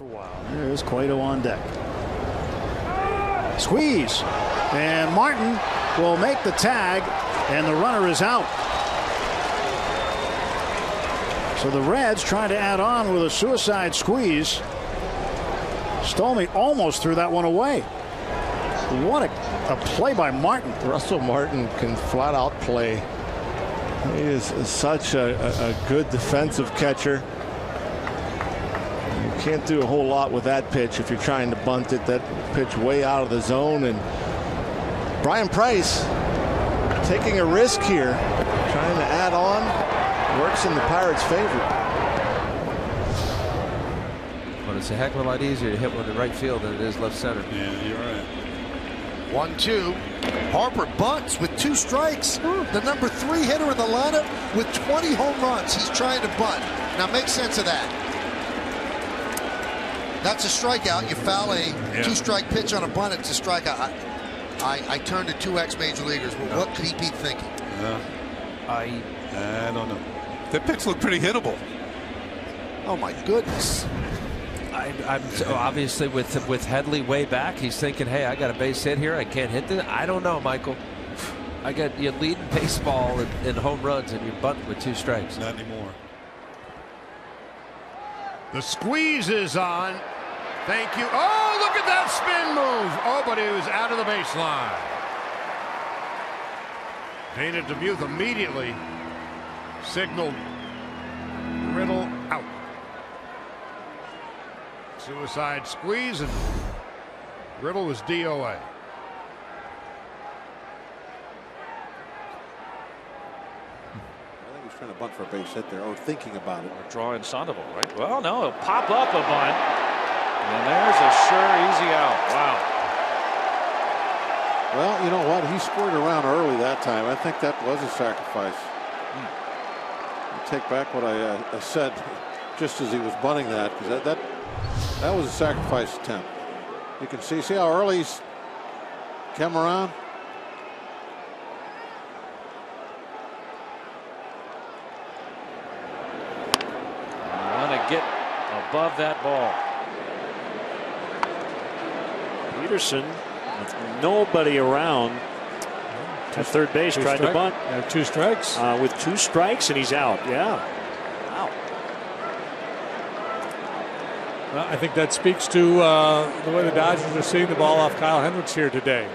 for a while. There's Cueto on deck. Squeeze. And Martin will make the tag, and the runner is out. So the Reds trying to add on with a suicide squeeze. Stolmy almost threw that one away. What a, a play by Martin. Russell Martin can flat out play. He is such a, a, a good defensive catcher. You can't do a whole lot with that pitch if you're trying to bunt it. That pitch way out of the zone. And Bryan Price taking a risk here, trying to add on. Works in the Pirates' favor. But it's a heck of a lot easier to hit one in right field than it is left center. Yeah, you're right. One, two. Harper bunts with two strikes. The number three hitter in the lineup with 20 home runs. He's trying to bunt. Now make sense of that. That's a strikeout. You foul a Yeah. two-strike pitch on a bunt. It's a strikeout. I, I, I turned to two ex-major leaguers. Well, what could he be thinking? Yeah, I I don't know. The pitch looked pretty hittable. Oh my goodness. I, I'm so obviously with with Headley way back. He's thinking, "Hey, I got a base hit here. I can't hit this." I don't know, Michael. I got you leading baseball in, in home runs, and you're bunting with two strikes. Not anymore. The squeeze is on. Thank you. Oh, look at that spin move. Oh, but he was out of the baseline. Dana DeMuth immediately signaled Riddle out. Suicide squeeze, and Riddle was DOA. I think he's trying to bunt for a base hit there, or thinking about it. Or drawing Sandoval, right? Well, no, it'll pop up a bunt. And there's a sure easy out. Wow. Well, you know what? He scored around early that time. I think that was a sacrifice. I take back what I, uh, I said just as he was bunting that, because that, that that was a sacrifice attempt. You can see see how early he's come around. Above that ball. Peterson with nobody around to third base tried to bunt Uh, two strikes. uh, with two strikes and he's out. Yeah. Wow. Well, I think that speaks to uh, the way the Dodgers are seeing the ball off Kyle Hendricks here today.